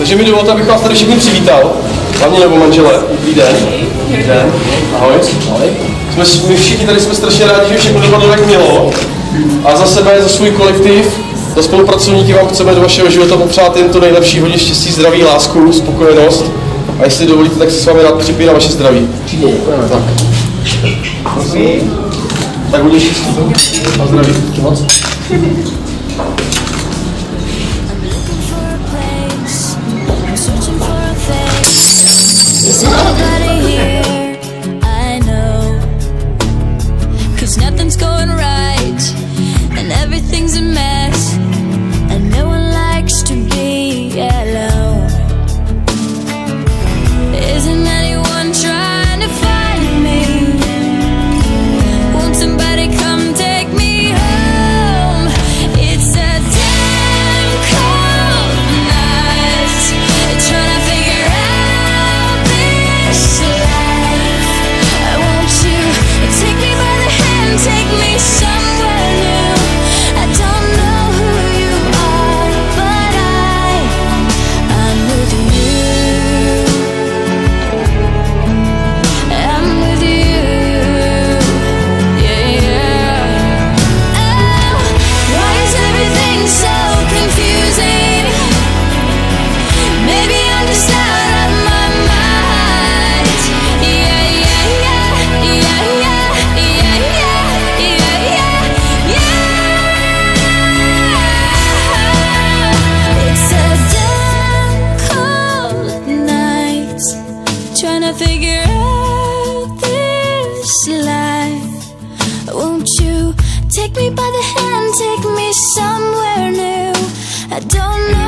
Takže mi dovolte, abych vás tady všechny přivítal. Hlavně nebo manžele. Dobrý den. Dobrý den. Ahoj. Ahoj. Jsme, my všichni tady jsme strašně rádi, že všechno dopadlo jak mělo. A za sebe, za svůj kolektiv, za spolupracovníky vám chceme do vašeho života popřát jen to nejlepší, hodně štěstí, zdraví, lásku, spokojenost. A jestli dovolíte, tak se s vámi rád připiju na vaše zdraví. Děkujeme. Tak. Tak hodně štěstí. A zdraví. Moc. figure out this life. Won't you take me by the hand, take me somewhere new? I don't know.